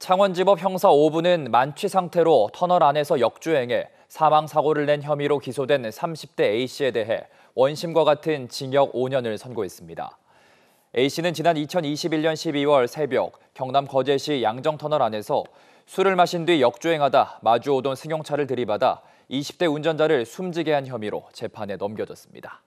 창원지법 형사 5부는 만취 상태로 터널 안에서 역주행해 사망 사고를 낸 혐의로 기소된 30대 A씨에 대해 원심과 같은 징역 5년을 선고했습니다. A씨는 지난 2021년 12월 새벽 경남 거제시 양정터널 안에서 술을 마신 뒤 역주행하다 마주오던 승용차를 들이받아 20대 운전자를 숨지게 한 혐의로 재판에 넘겨졌습니다.